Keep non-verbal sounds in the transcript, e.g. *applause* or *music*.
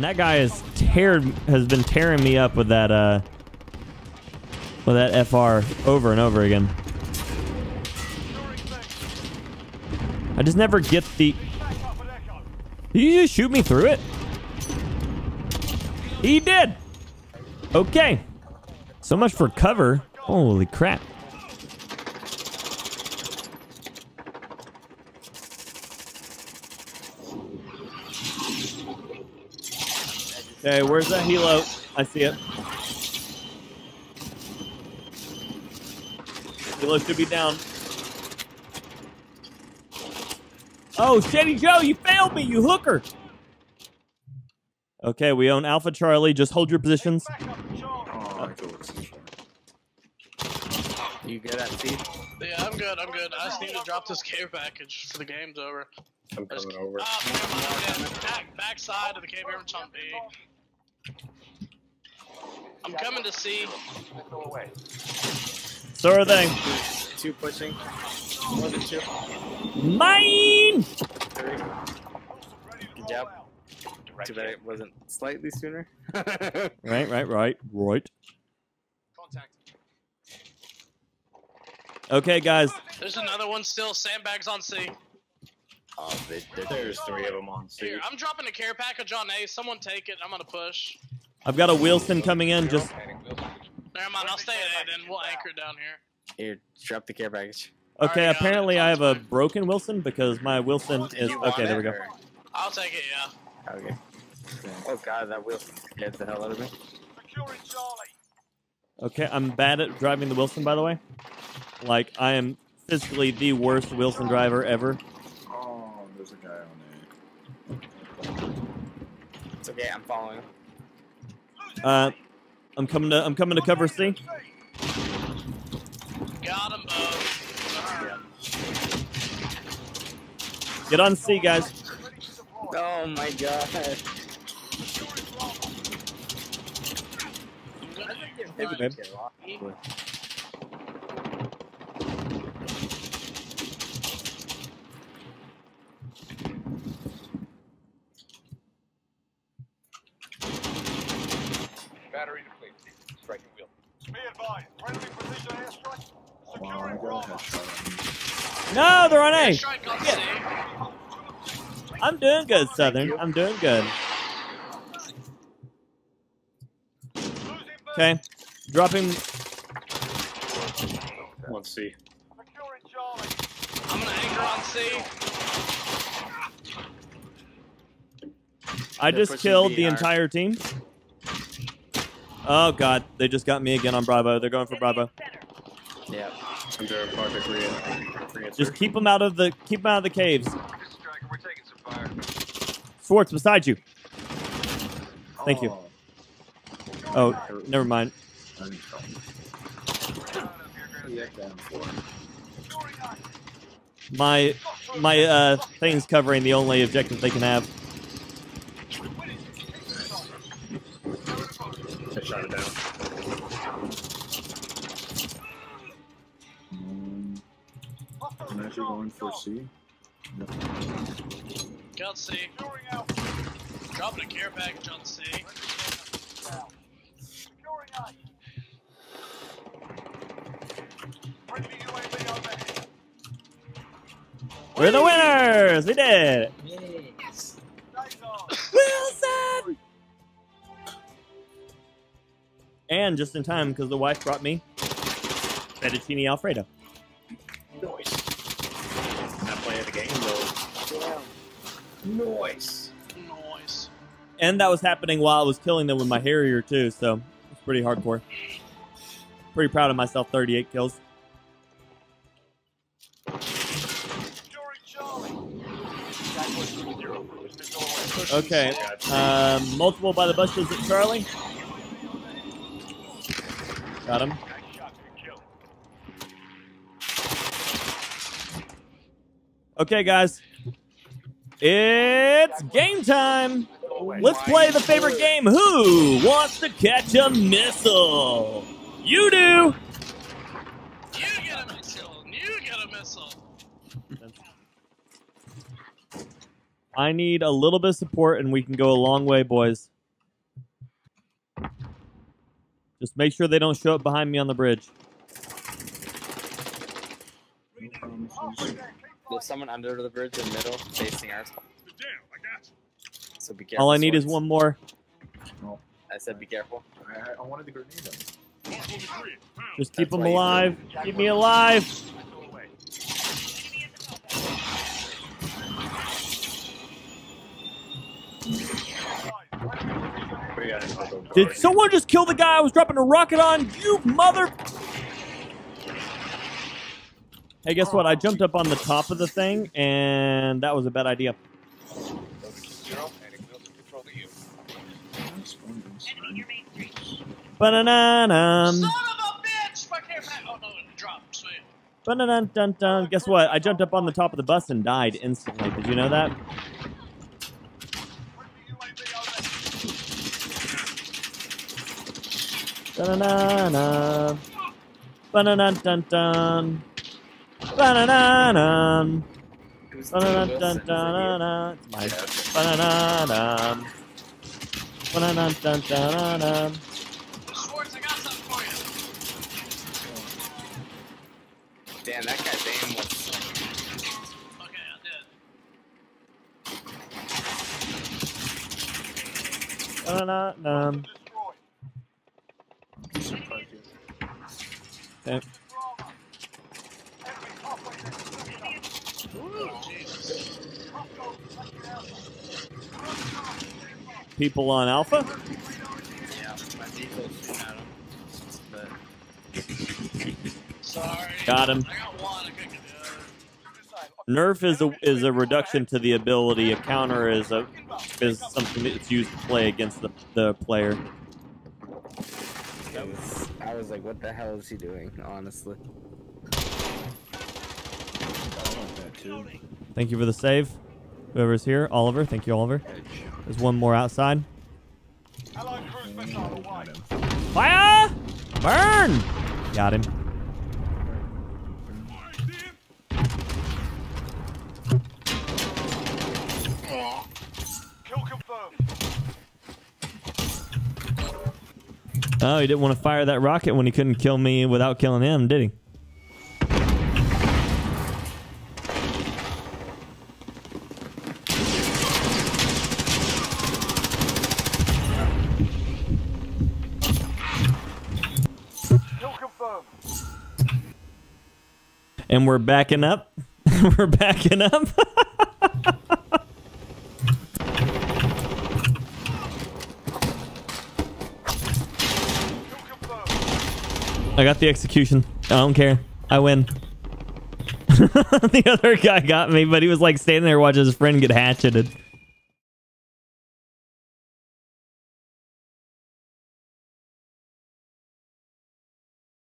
That guy has teared has been tearing me up with that uh with that FR over and over again. I just never get the Did you just shoot me through it? He did. Okay. So much for cover. Holy crap. Okay, where's that helo? I see it. Helo should be down. Oh, Shady Joe, you failed me, you hooker! Okay, we own Alpha Charlie. Just hold your positions. Oh, I feel it's You good at C? Yeah, I'm good. I'm good. I just need to drop this care package for the game's over. I'm I just- coming over. Ah, never mind. Yeah, back, back side of the cave here in on B. I'm coming to C. So are they. Two pushing. More than two. Mine! Three. Good job. Too bad it wasn't slightly sooner. *laughs* Right, right, right, right. Okay, guys. There's another one still. Sandbags on C. oh, they, they're There's three of them on C. Here, I'm dropping a care package on A. Someone take it. I'm gonna push. I've got a Wheelson coming in. Just Never mind. I'll stay at A. Then we'll anchor down here. Here, drop the care package. okay. Alright, got it. Apparently, I have a broken Wheelson because my Wheelson is okay. There we go. I'll take it. Yeah. Okay. Oh god, that Wheelson scared the hell out of me. Okay, I'm bad at driving the Wheelson, by the way. Like, I am physically the worst Wheelson driver ever. Oh, there's a guy on It's okay, I'm following. Uh, I'm coming to I'm coming to cover C. Got them both. Get on C, guys. Oh my god. Maybe, babe. Battery depleted. Wheel. A. Wow, I got a headshot on me. No, they're on A. Strike on C. I'm doing good, Southern. I'm doing good. Okay, dropping. On C. I'm gonna anchor on C. I just killed the entire team. Oh God, they just got me again on Bravo. They're going for Bravo. Yeah. Under Project Re-. Just keep them out of the keep them out of the caves. This is Striker. We're taking some fire. Swartz beside you. Thank you. Oh, Oh, never mind. I didn't tell him. Yeah, down four. My my uh thing's covering the only objective they can have. I'm going for C. Got C. Dropping a care package on C. We're the winners. We did. it. Wheelson. And just in time because the wife brought me fettuccine alfredo. Noise. Not playing the game though. Noise. Noise. And that was happening while I was killing them with my Harrier too, so it's pretty hardcore. Pretty proud of myself, 38 kills. Okay, um, multiple by the bushes at Charlie. Got him. Okay, guys. It's game time. Let's play the favorite game. Who wants to catch a missile? You do. You get a missile. You get a missile. I need a little bit of support, and we can go a long way, boys. Just make sure they don't show up behind me on the bridge. No promises. There's someone under the bridge in the middle, facing our spot. So be careful. All I need is one more. No, I said be careful. I, I wanted the grenade on. Just keep That's them why you alive. Keep me alive. We got it. Did someone just kill the guy I was dropping a rocket on? You mother. Hey, guess what? I jumped up on the top of the thing, and that was a bad idea. Zero, and wheels in control to you. That's fun, inside. Ba-na-na-na. Son of a bitch! My care pack. Oh no, it dropped. Sweet. Ba-na-dun-dun-dun. Guess what? I jumped up on the top of the bus and died instantly. Did you know that? Ba-na-na-na. Ba-na-dun-dun-dun. Ba-na-na-na. Who's the Wheelson? Is it you? Ba-na-dun-dun-dun-dun. It's mine. Yeah, okay. Ba-na-na-na. Ba-na-dun-dun-dun-dun. Schwartz, I got something for you. Damn, that guy's aim was. Okay, I did. Ba-na-na-na. Some five here. Okay. Ooh, Jesus. People on Alpha? Yeah, my vehicle's at him. But Sorry. Got him. I got one. I couldn't get the other. Nerf is a is a reduction to the ability. A counter is a is something that's used to play against the, the player. I was, I was like, what the hell is he doing? Honestly. I want that too. Thank you for the save. Whoever's here, Oliver. Thank you, Oliver. There's one more outside. Fire! Burn! Got him. Kill confirmed. Oh, he didn't want to fire that rocket when he couldn't kill me without killing him, did he? And we're backing up. *laughs* we're backing up. *laughs* I got the execution. I don't care. I win. *laughs* the other guy got me, but he was like standing there watching his friend get hatcheted.